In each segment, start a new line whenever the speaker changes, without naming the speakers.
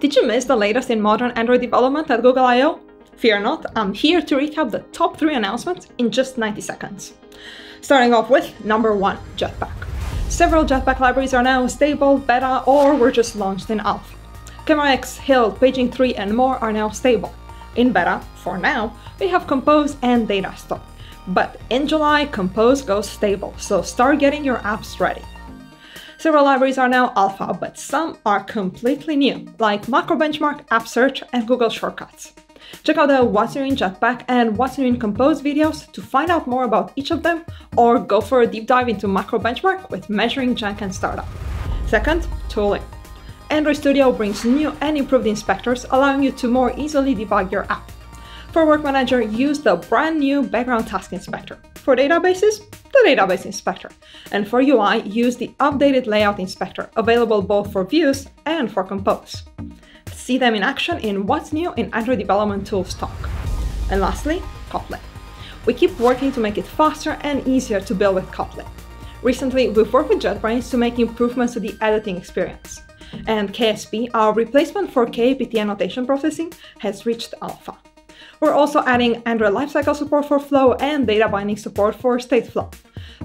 Did you miss the latest in modern Android development at Google I.O.? Fear not, I'm here to recap the top 3 announcements in just 90 seconds. Starting off with number 1, Jetpack. Several Jetpack libraries are now stable, beta, or were just launched in alpha. Camera X, Paging 3, and more are now stable. In beta, for now, we have Compose and Datastore. But in July, Compose goes stable, so start getting your apps ready. Several libraries are now alpha, but some are completely new, like Macro Benchmark, App Search, and Google Shortcuts. Check out the What's New in Jetpack and What's New in Compose videos to find out more about each of them, or go for a deep dive into Macro Benchmark with Measuring Jank and Startup. Second, tooling. Android Studio brings new and improved inspectors, allowing you to more easily debug your app. For Work Manager, use the brand new Background Task Inspector. For databases, the Database Inspector. And for UI, use the updated Layout Inspector, available both for Views and for Compose. See them in action in What's New in Android Development Tools Talk. And lastly, Kotlin. We keep working to make it faster and easier to build with Kotlin. Recently, we've worked with JetBrains to make improvements to the editing experience. And KSP, our replacement for KAPT annotation processing, has reached alpha. We're also adding Android lifecycle support for Flow and data binding support for Stateflow.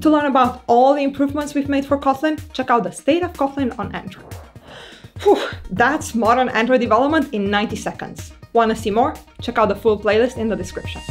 To learn about all the improvements we've made for Kotlin, check out the State of Kotlin on Android. Whew, that's modern Android development in 90 seconds. Wanna see more? Check out the full playlist in the description.